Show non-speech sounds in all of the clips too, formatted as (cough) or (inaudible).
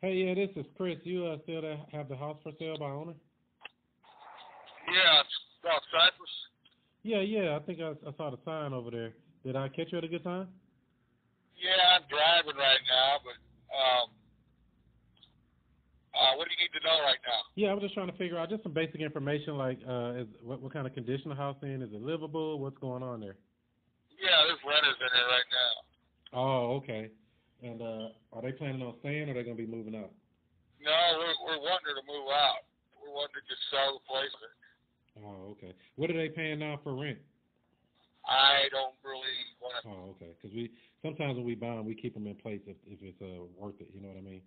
Hey, yeah, this is Chris. You uh, still have the house for sale by owner? Yeah, it's off Cypress. Yeah, yeah. I think I, I saw the sign over there. Did I catch you at a good time? Yeah, I'm driving right now, but um, uh, what do you need to know right now? Yeah, I was just trying to figure out just some basic information, like uh, is, what what kind of condition the house in? Is it livable? What's going on there? Yeah, there's renters in there right now. Oh, okay. And uh, are they planning on staying, or are they going to be moving out? No, we're we're wanting to move out. We're wanting to just sell the place. Oh, okay. What are they paying now for rent? I don't really want to. Oh, okay. Because we sometimes when we buy them, we keep them in place if if it's uh worth it. You know what I mean?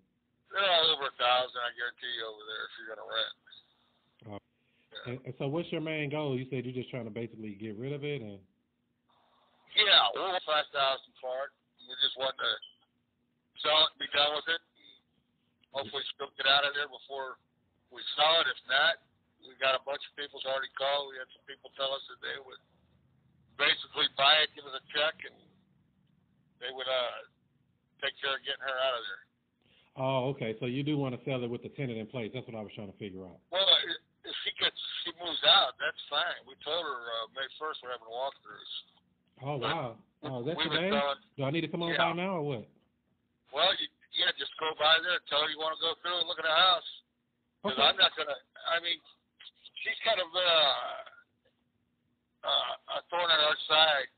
They're all over a thousand, I guarantee you, over there if you're gonna rent. Oh. Yeah. And, and so, what's your main goal? You said you're just trying to basically get rid of it, and Yeah, we're five thousand for it. We just want to sell it and be done with it. Hopefully, still get out of there before we sell it. If not, we got a bunch of people's already called. We had some people tell us that they would basically buy it, give us a check, and they would uh take care of getting her out of there. oh, okay. So you do want to sell it with the tenant in place? That's what I was trying to figure out. Well, if she gets she moves out, that's fine. We told her uh, May first we're having walkthroughs. Oh wow. Oh, is that we today? Do I need to come on Yeah. by now or what? Well, you, yeah, just go by there and tell her you want to go through and look at the house. Because Okay. I'm not gonna. I mean, she's kind of uh, uh, a thorn in our side,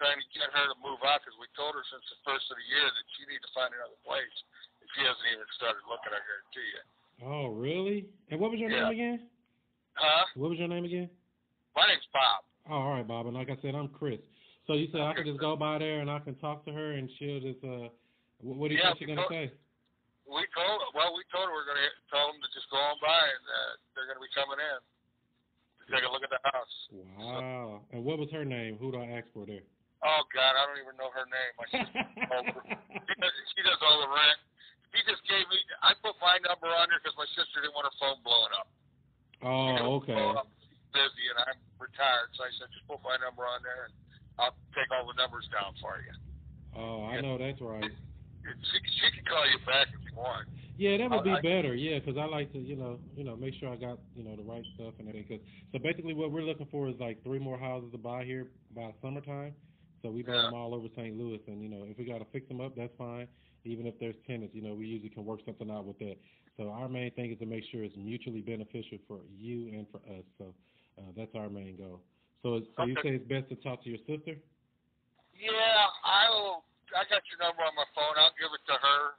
trying to get her to move out. Because we told her since the first of the year that she needs to find another place. If she hasn't even started looking, I guarantee you. Oh, really? And what was your Yeah. name again? Huh? What was your name again? My name's Bob. Oh, all right, Bob. And like I said, I'm Chris. So you said I Okay. can just go by there and I can talk to her and she'll just uh, what do you Yeah, think she's gonna say? We told well, we told her we're gonna tell them to just go on by and uh, they're gonna be coming in to take a look at the house. Wow. And what was her name? Who do I ask for there? Oh God, I don't even know her name. My sister, (laughs) she, does, she does all the rent. She just gave me. I put my number on there because my sister didn't want her phone blowing up. Oh, okay. up. Busy, and I'm retired, so I said just put my number on there, and I'll take all the numbers down for you. Oh, I know that's right. And She she can call you back if you want. Yeah, that would be better. Yeah, 'cause I like to, you know, you know, make sure I got, you know, the right stuff and everything. 'Cause so basically, what we're looking for is like three more houses to buy here by summertime. So we buy Yeah. them all over St. Louis, and you know, if we got to fix them up, that's fine. Even if there's tenants, you know, we usually can work something out with that. So our main thing is to make sure it's mutually beneficial for you and for us. So uh, that's our main goal. So, so you say it's best to talk to your sister? Yeah, I'll. I got your number on my phone. I'll give it to her,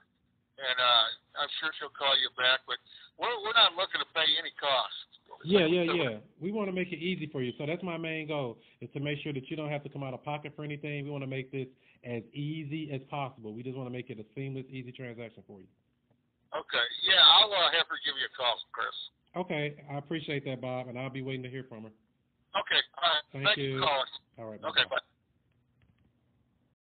and uh, I'm sure she'll call you back. But we're we're not looking to pay any cost. Yeah, yeah, yeah. We want to make it easy for you. So that's my main goal is to make sure that you don't have to come out of pocket for anything. We want to make this as easy as possible. We just want to make it a seamless, easy transaction for you. Okay. Yeah, I'll uh, have her give you a call, Chris. Okay, I appreciate that, Bob, and I'll be waiting to hear from her. Okay. All right. Thank Thank you. for calling. All right. Okay. bye-bye. Bye.